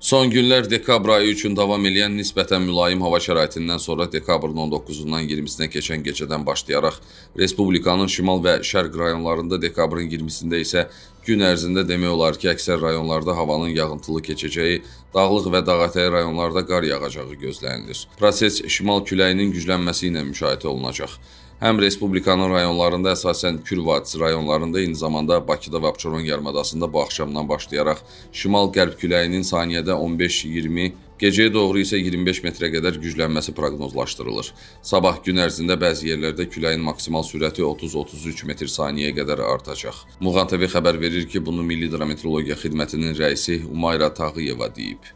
Son günlər dekabr ayı üçün davam edən nisbətən mülayim hava şəraitindən sonra dekabrın 19-dan 20-sinə keçən gecədən başlayaraq Respublikanın şimal və şərq rayonlarında dekabrın 20-sində isə gün ərzində demək olar ki, əksər rayonlarda havanın yağıntılı keçəcəyi, dağlıq və dağətəyi rayonlarda qar yağacağı gözlənilir. Proses şimal küləyinin güclənməsi ilə müşahidə olunacaq. Həm Respublikanın rayonlarında, əsasən Kür vadisi rayonlarında, eyni zamanda Bakıda və Abşeron yarımadasında bu axşamdan başlayaraq şimal-qərb küləyinin saniyədə 15-20, gecəyə doğru isə 25 metrə qədər güclənməsi proqnozlaşdırılır. Sabah gün ərzində bəzi yerlərdə küləyin maksimal sürəti 30-33 metr saniyəyə qədər artacaq. Muğan TV xəbər verir ki, bunu Milli Hidrometeorologiya Xidmətinin rəisi Umayra Tağıyeva deyib.